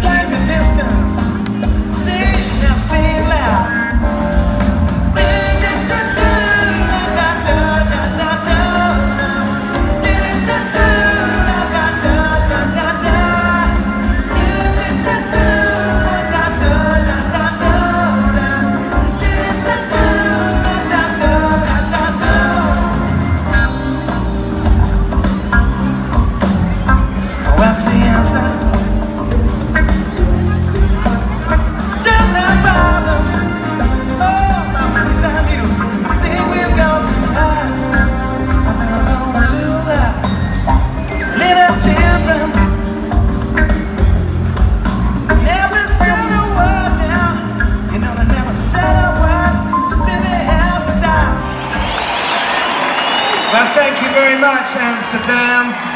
better keep Well, thank you very much, Amsterdam.